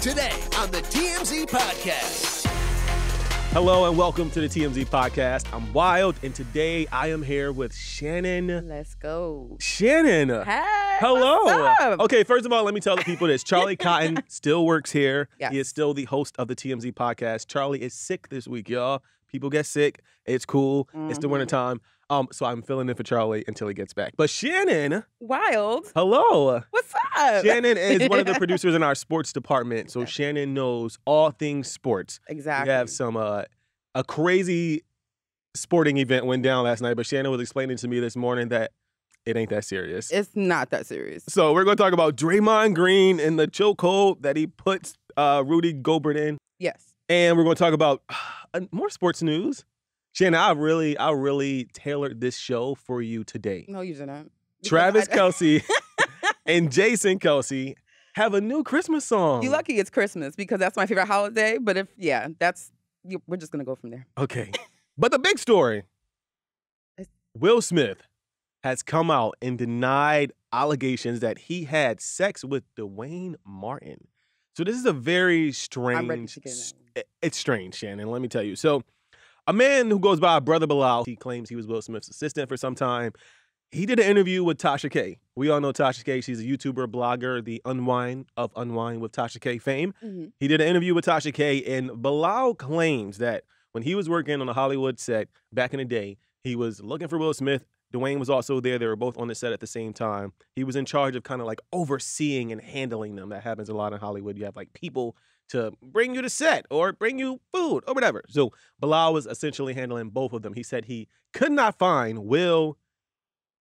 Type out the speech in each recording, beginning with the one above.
Today on the TMZ Podcast. Hello and welcome to the TMZ podcast. I'm Wyld, and today I am here with Shannon. Let's go. Shannon. Hey. Hello. what's up? Okay, first of all, let me tell the people this. Charlie Cotton still works here. Yes. He is still the host of the TMZ podcast. Charlie is sick this week, y'all. People get sick. It's cool. It's the Mhm. wintertime. Um, so I'm filling in for Charlie until he gets back. But Shannon, Wyld. hello. What's up? Shannon is one of the producers in our sports department. So Shannon knows all things sports. Exactly. We have some uh, a crazy sporting event went down last night, but Shannon was explaining to me this morning that it ain't that serious. It's not that serious. so we're going to talk about Draymond Green and the chokehold that he puts uh, Rudy Gobert in, Yes. and we're going to talk about uh, more sports news. Shannon, I really, I really tailored this show for you today. No, you didn't. Travis Kelce and Jason Kelce have a new Christmas song. You lucky it's Christmas because that's my favorite holiday. But if yeah, that's you, we're just gonna go from there. Okay. But the big story Will Smith has come out and denied allegations that he had sex with Duane Martin. So this is a very strange. I'm ready to get it. It's strange, Shannon. Let me tell you. So, a man who goes by Brother Bilal, he claims he was Will Smith's assistant for some time. He did an interview with Tasha K. We all know Tasha K. She's a YouTuber, blogger, the Unwind of Unwind with Tasha K fame. Mhm. He did an interview with Tasha K, and Bilal claims that when he was working on a Hollywood set back in the day, he was looking for Will Smith. Duane was also there. They were both on the set at the same time. He was in charge of kind of like overseeing and handling them. That happens a lot in Hollywood. You have like people to bring you to set or bring you food or whatever. So Bilal was essentially handling both of them. He said he could not find Will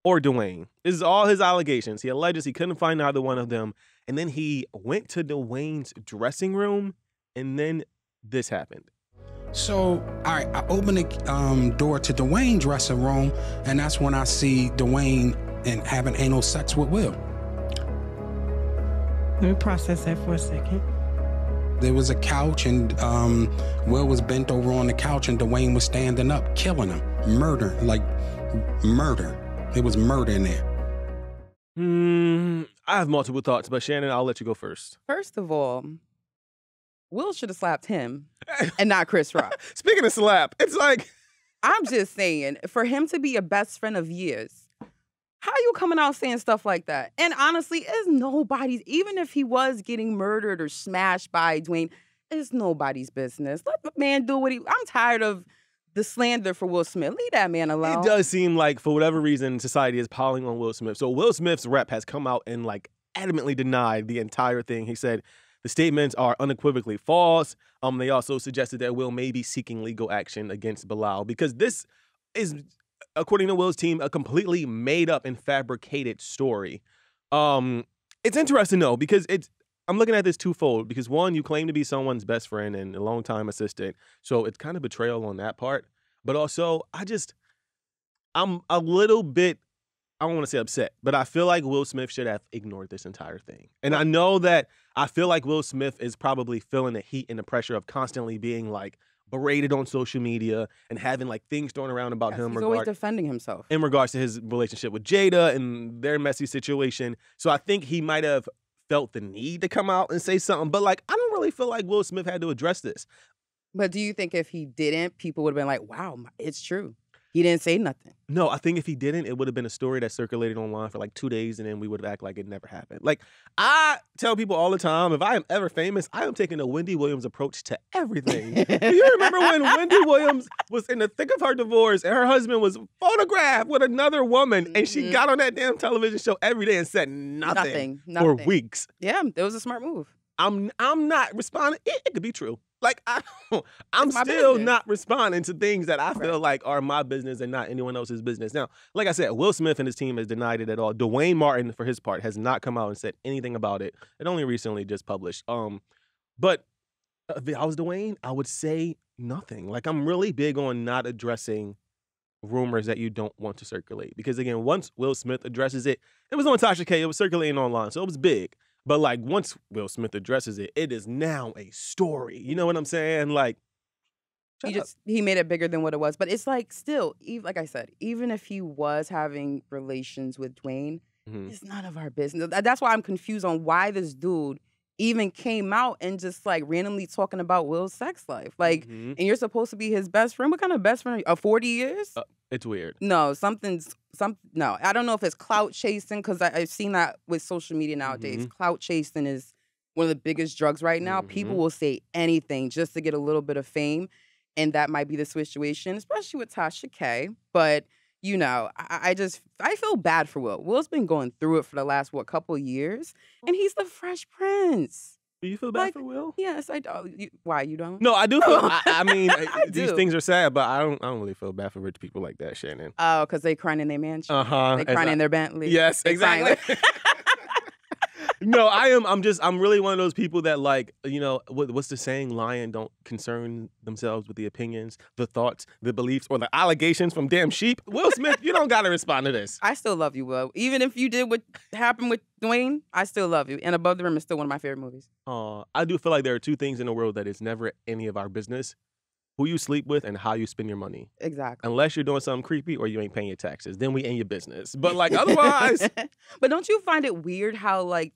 or Duane. This is all his allegations. He alleges he couldn't find either one of them. And then he went to Duane's dressing room, and then this happened. So, all right, I open the um, door to Duane's dressing room, and that's when I see Duane and having anal sex with Will. Let me process that for a second. There was a couch, and um, Will was bent over on the couch, and Duane was standing up, killing him, murder, like murder. It was murder in there. Hmm, I have multiple thoughts, but Shannon, I'll let you go first. First of all, Will should have slapped him and not Chris Rock. Speaking of slap, it's like I'm just saying, for him to be a best friend of years, how you coming out saying stuff like that? And honestly, it's nobody's, even if he was getting murdered or smashed by Duane, it's nobody's business. Let the man do what he I'm tired of the slander for Will Smith. Leave that man alone. it does seem like for whatever reason society is piling on Will Smith. So Will Smith's rep has come out and like adamantly denied the entire thing. He said the statements are unequivocally false. Um, they also suggested that Will may be seeking legal action against Bilal because this is, according to Will's team, a completely made up and fabricated story. Um, it's interesting though because it's. I'm looking at this twofold because one, you claim to be someone's best friend and a longtime assistant, so it's kind of betrayal on that part. But also, I just, I'm a little bit, I don't want to say upset, but I feel like Will Smith should have ignored this entire thing. And I know that I feel like Will Smith is probably feeling the heat and the pressure of constantly being like berated on social media and having like things thrown around about Yes, him he's always defending himself. in regards to his relationship with Jada and their messy situation. So I think he might have felt the need to come out and say something. But like, I don't really feel like Will Smith had to address this. But do you think if he didn't, people would have been like, wow, it's true. He didn't say nothing. No, I think if he didn't, it would have been a story that circulated online for like two days, and then we would have act like it never happened. Like I tell people all the time, if I am ever famous, I am taking a Wendy Williams approach to everything. Do you remember when Wendy Williams was in the thick of her divorce and her husband was photographed with another woman, and she Mhm. got on that damn television show every day and said nothing, Nothing. for weeks? Yeah, it was a smart move. I'm I'm not responding. It, it could be true. Like I, I'm still business. not responding to things that I feel Right. like are my business and not anyone else's business. Now, like I said, Will Smith and his team has denied it at all. Duane Martin, for his part, has not come out and said anything about it. It only recently just published. Um, but if I was Duane, I would say nothing. Like I'm really big on not addressing rumors that you don't want to circulate because again, once Will Smith addresses it, it was on Tasha K. It was circulating online, so it was big. But like once Will Smith addresses it, it is now a story. You know what I'm saying? Like, He shut up. just he made it bigger than what it was. But it's like still, even like I said, even if he was having relations with Duane, Mhm. it's none of our business. That's why I'm confused on why this dude even came out and just like randomly talking about Will's sex life. Like, Mhm. and you're supposed to be his best friend. What kind of best friend? Are you? Uh, 40 years? Uh, it's weird. no, something's some. No, I don't know if it's clout chasing because I've seen that with social media nowadays. Mm-hmm. Clout chasing is one of the biggest drugs right now. People Mhm. will say anything just to get a little bit of fame, and that might be the situation, especially with Tasha K. But you know, I, I just I feel bad for Will. Will's been going through it for the last what couple years, and he's the Fresh Prince. Do you feel bad Like, for Will? Yes, I do. You, why you don't? No, I do feel. I, I mean, I these do. things are sad, but I don't. I don't really feel bad for rich people like that, Shannon. Oh, because they crying in their mansion. Uh huh. They crying in their Bentley. Yes, They exactly. no, I am. I'm just. I'm really one of those people that like. You know, what, what's the saying? Lion don't concern themselves with the opinions, the thoughts, the beliefs, or the allegations from damn sheep. Will Smith, you don't got to respond to this. I still love you, Will. Even if you did what happened with Duane, I still love you. And Above the Rim is still one of my favorite movies. Uh, I do feel like there are two things in the world that is never any of our business: who you sleep with and how you spend your money. Exactly. Unless you're doing something creepy or you ain't paying your taxes, then we in your business. But like otherwise, but don't you find it weird how like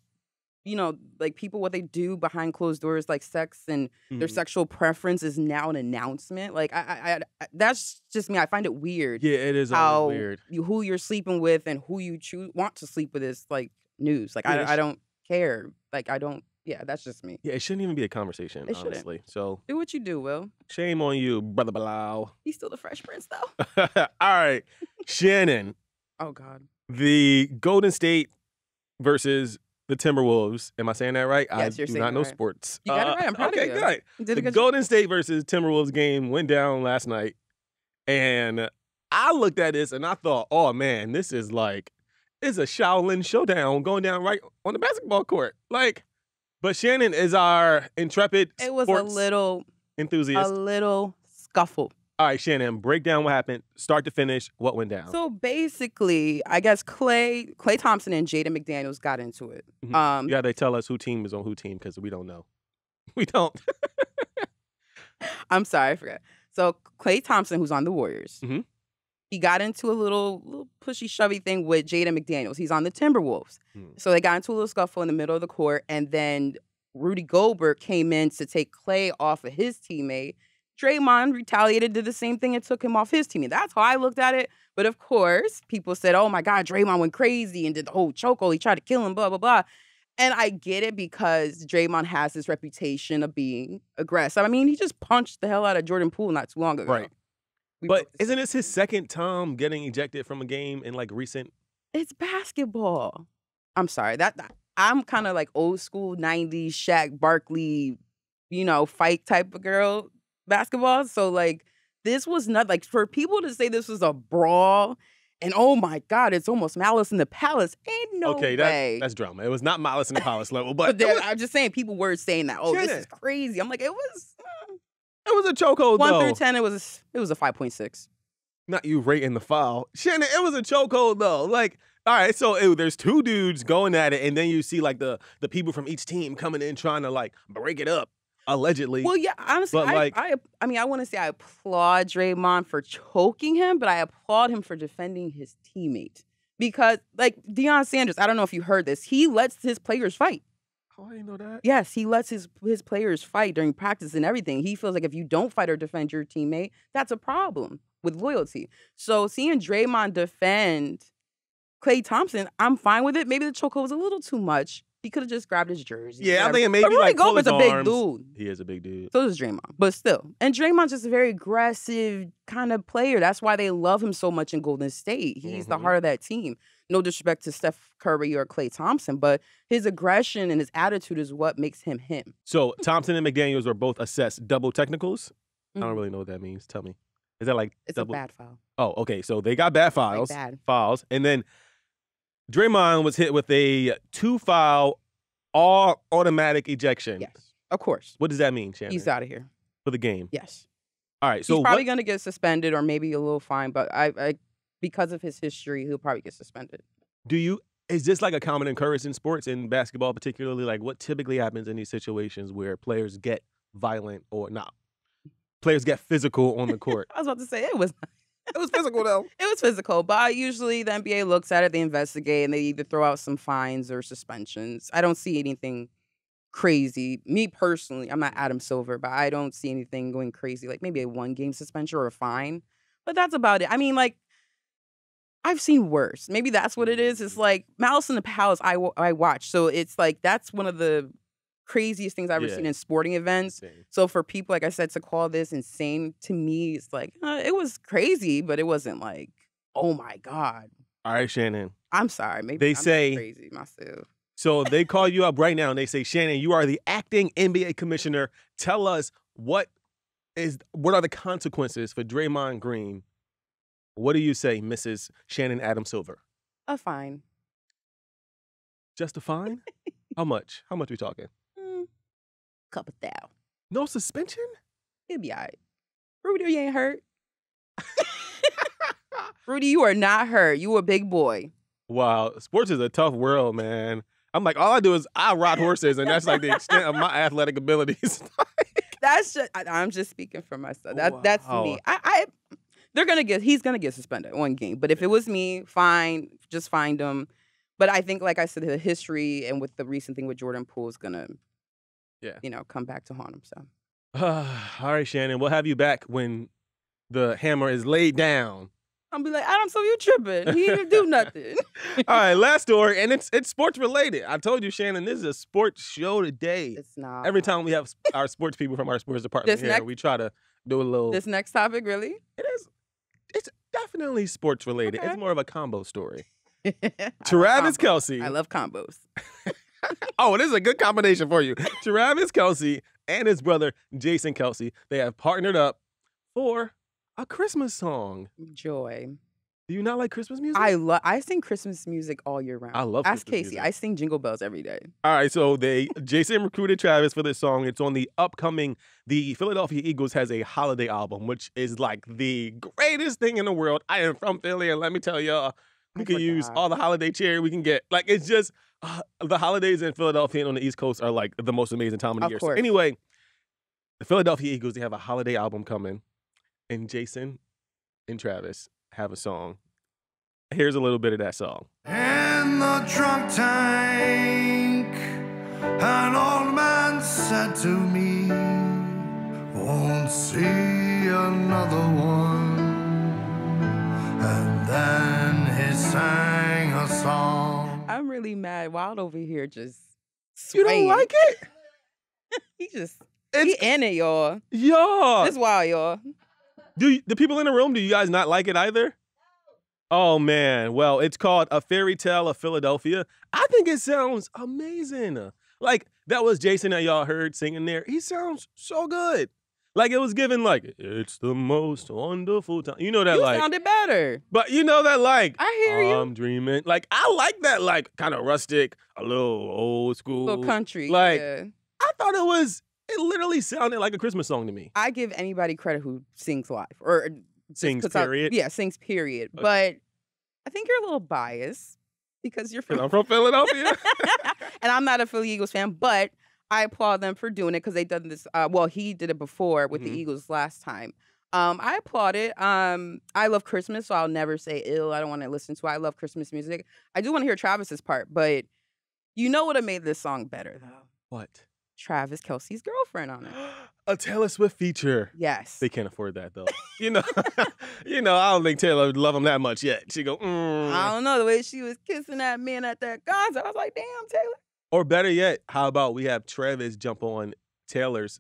you know, like people what they do behind closed doors, like sex and their Mhm. sexual preference is now an announcement. Like I, I, I, that's just me. I find it weird yeah, it is how weird. you who you're sleeping with and who you choose want to sleep with is like news. Like Yeah, I, I don't care. Like I don't. Yeah, that's just me. Yeah, it shouldn't even be a conversation, It shouldn't. honestly. So Do what you do, Will. shame on you, brother Bilal. He's still the Fresh Prince, though. All right, Shannon, Oh God. the Golden State versus the Timberwolves. Am I saying that right? I Yes, you're do saying not it know right. sports. You got it uh, right. I'm proud of okay, you. good. You did The a good job. Golden State versus Timberwolves game went down last night, and I looked at this and I thought, oh man, this is like it's a Shaolin showdown going down right on the basketball court. Like, but Shannon is our intrepid It was a sports little, a enthusiast. little scuffle. All right, Shannon, break down what happened, start to finish, what went down. So basically, I guess Klay, Klay Thompson and Jaden McDaniels got into it. Mhm. Um, yeah, they tell us who team is on who team because we don't know. We don't. I'm sorry, I forgot. So Klay Thompson, who's on the Warriors, Mhm. he got into a little, little pushy, shovey thing with Jaden McDaniels. He's on the Timberwolves. Hmm. So they got into a little scuffle in the middle of the court, and then Rudy Gobert came in to take Klay off of his teammate. Draymond retaliated, did the same thing, and took him off his teammate. That's how I looked at it. But of course, people said, "Oh my God, Draymond went crazy and did the whole chokehold. He tried to kill him." Blah blah blah. And I get it because Draymond has this reputation of being aggressive. I mean, he just punched the hell out of Jordan Poole not too long ago. Right. We But isn't this his second time getting ejected from a game in like recent? it's basketball. I'm sorry. That that- I'm kind of like old school 90s Shaq Barkley, you know, fight type of girl basketball. So like this was not like for people to say this was a brawl and oh my god, it's almost malice in the palace. Ain't no okay, way. that, that's drama. It was not Malice in the Palace level, but, but was, I'm just saying people were saying that. Oh, this is crazy. I'm like, it was uh, it was a chokehold one though. through ten, it was it was a five point six. Not you rating the foul, Shannon. It was a chokehold though. Like, all right, so it, there's two dudes going at it, and then you see like the the people from each team coming in trying to like break it up, allegedly. Well, yeah, honestly, I, like- I, I mean, I want to say I applaud Draymond for choking him, but I applaud him for defending his teammate because, like Deion Sanders, I don't know if you heard this, he lets his players fight. oh, I didn't know that. Yes, he lets his his players fight during practice and everything. He feels like if you don't fight or defend your teammate, that's a problem with loyalty. So seeing Draymond defend Klay Thompson, I'm fine with it. Maybe the chokehold was a little too much. He could have just grabbed his jersey. Yeah, whatever. thinking maybe but Rudy like his a big arms. dude. He is a big dude. So is Draymond, but still. And Draymond's just a very aggressive kind of player. That's why they love him so much in Golden State. He's the Mhm. heart of that team. No disrespect to Steph Curry or Klay Thompson, but his aggression and his attitude is what makes him him. So Thompson and McDaniel's were both assessed double technicals. I Mhm. don't really know what that means. Tell me. Is that like It's double? a bad foul. Oh, okay. So they got bad files. bad. Files, and then Draymond was hit with a two foul, all automatic ejection. Yes, of course. What does that mean, Shannon? He's out of here. for the game. Yes. All right. So He's probably going to get suspended or maybe a little fine, but I, I, because of his history, he'll probably get suspended. do you? Is this like a common occurrence in sports, in basketball particularly? Like, what typically happens in these situations where players get violent or not? Players get physical on the court. I was about to say it was it was physical though. It was physical, but I usually the NBA looks at it, they investigate, and they either throw out some fines or suspensions. I don't see anything crazy. Me personally, I'm not Adam Silver, but I don't see anything going crazy. Like maybe a one game suspension or a fine, but that's about it. I mean, like I've seen worse. Maybe that's what it is. It's mm. like Malice in the Palace. I I watch, so it's like that's one of the craziest things I've ever Yeah. seen in sporting events. Insane. So for people, like I said, to call this insane to me, it's like uh, it was crazy, but it wasn't like, oh my god. All right, Shannon. I'm sorry. Maybe They I'm say- crazy myself. So they call you up right now and they say, Shannon, you are the acting NBA commissioner. Tell us what is what are the consequences for Draymond Green? What do you say, Mrs. Shannon Adam Silver? A fine. Just a fine? How much? How much we talking? Couple thou. No suspension? He'll be all right. Rudy, you ain't hurt. Rudy, you are not hurt. You a big boy. Wow, sports is a tough world, man. I'm like, all I do is I ride horses, and that's like the extent of my athletic abilities. That's just I, I'm just speaking for myself. That that's me. I, I they're gonna get he's gonna get suspended one game. But if it was me, fine, just find him. But I think, like I said, the history and with the recent thing with Jordan Poole is gonna, Yeah. you know, come back to haunt him. So all right, Shannon, we'll have you back when the hammer is laid down. I'll be like, Adam, so you tripping? He didn't do nothing. All right, last story, and it's it's sports related. I told you, Shannon, this is a sports show today. it's not. Every time we have our sports people from our sports department This here, next- we try to do a little. This next topic, really? it is, it's definitely sports related. Okay. It's more of a combo story. Travis. Kelce. I love combos. Oh, this is a good combination for you. Travis Kelce and his brother Jason Kelce, they have partnered up for a Christmas song. Joy. Do you not like Christmas music? I love. I sing Christmas music all year round. I love Ask Christmas Casey. music. I sing Jingle Bells every day. All right, so they Jason recruited Travis for this song. It's on the upcoming the Philadelphia Eagles has a holiday album, which is like the greatest thing in the world. I am from Philly, and let me tell y'all, we I can use all the holiday cheer we can get. Like it's just uh, the holidays in Philadelphia and on the East Coast are like the most amazing time of the Of year. So anyway, the Philadelphia Eagles they have a holiday album coming, and Jason and Travis have a song. Here's a little bit of that song. in the trunk tank. An old man said to me, Won't see another one. And then he sang a song. I'm really mad. Wyld over here just. You don't like it? He just. It's he in it, y'all. yeah. It's wild, y'all. Do you, the people in the room? Do you guys not like it either? Oh man, well, it's called "A Fairy Tale of Philadelphia." I think it sounds amazing. Like that was Jason that y'all heard singing there. He sounds so good. Like it was given like it's the most wonderful time. You know that you like, sounded better. but you know that like I hear you. I'm dreaming. Like I like that like kind of rustic, a little old school. Little country. like- yeah. I thought it was. It literally sounded like a Christmas song to me. I give anybody credit who sings live or uh, Sings puts out- period. yeah, sings period. Okay. But I think you're a little biased because you're from I'm from Philadelphia. and I'm not a Philly Eagles fan, but I applaud them for doing it because they done this. Uh, well, he did it before with Mhm. the Eagles last time. Um, I applaud it. Um, I love Christmas, so I'll never say ill. I don't want to listen to. it. I love Christmas music. I do want to hear Travis's part, but you know what would have made this song better though? what? Travis Kelce's girlfriend on it. a Taylor Swift feature. Yes. They can't afford that though. you know, you know. I don't think Taylor would love him that much yet. She go, mm. I don't know the way she was kissing that man at that concert. I was like, damn, Taylor or better yet, how about we have Travis jump on Taylor's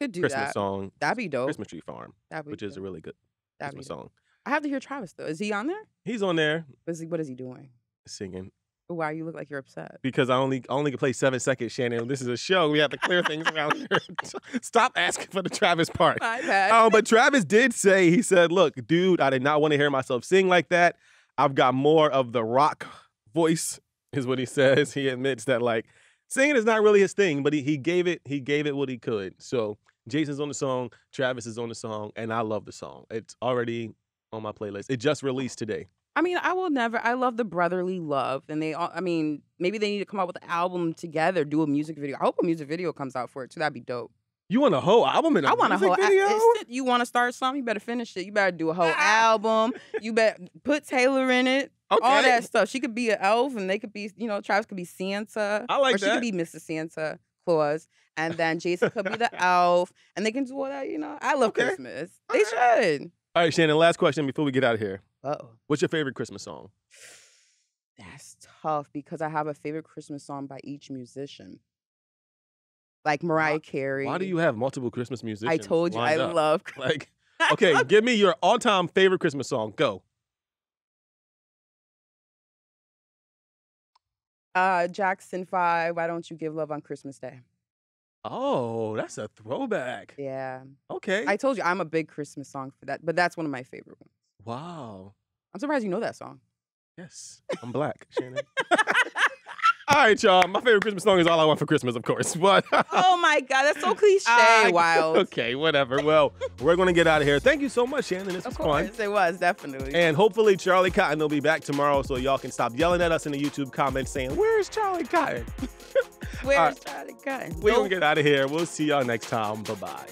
could do Christmas that. song, That'd be dope. Christmas Tree Farm, That'd be which is a dope. really good That'd be Christmas dope. song. I have to hear Travis though. Is he on there? He's on there Is he? What is he doing? singing Why you look like you're upset? because I only I only can play seven seconds. Shannon, this is a show. We have to clear things around here. Stop asking for the Travis part. My bad. Um, but Travis did say, he said, look, dude, I did not want to hear myself sing like that. I've got more of the rock voice, is what he says. He admits that like singing is not really his thing, but he, he gave it, he gave it what he could. So Jason's on the song, Travis is on the song, and I love the song. It's already on my playlist. It just released today. I mean, I will never. I love the brotherly love, and they. all I mean, maybe they need to come out with an album together, do a music video. I hope a music video comes out for it too. That'd be dope. You want a whole album and a I want a whole. video? you want to start something? You better finish it. You better do a whole album. You better put Taylor in it. Okay. All that stuff. She could be an elf, and they could be. You know, Travis could be Santa. I like or she could be Mrs. Santa. Claus, and then Jason could be the elf, and they can do all that. You know, I love Okay. Christmas. They should. All right, Shannon. Last question before we get out of here. Oh, What's your favorite Christmas song? that's tough because I have a favorite Christmas song by each musician, like Mariah Carey. Why do you have multiple Christmas musicians? I told you I up? love. Like, okay, give me your all-time favorite Christmas song. Go. Uh, Jackson Five. Why don't you give love on Christmas Day? Oh, that's a throwback. Yeah, Okay. I told you I'm a big Christmas song for that, but that's one of my favorite ones. wow. I'm surprised you know that song. Yes, I'm black, Shannon. All right, y'all. My favorite Christmas song is "All I Want for Christmas," of course. But oh my god, that's so cliche. I- Wyld. Okay, whatever. Well, we're gonna get out of here. Thank you so much, Shannon. This Of was fun. course, it was definitely. And hopefully Charlie Cotton will be back tomorrow, so y'all can stop yelling at us in the YouTube comments saying, "Where's Charlie Cotton?" Where's right. Charlie Cotton? We're Nope. gonna get out of here. We'll see y'all next time. Bye bye.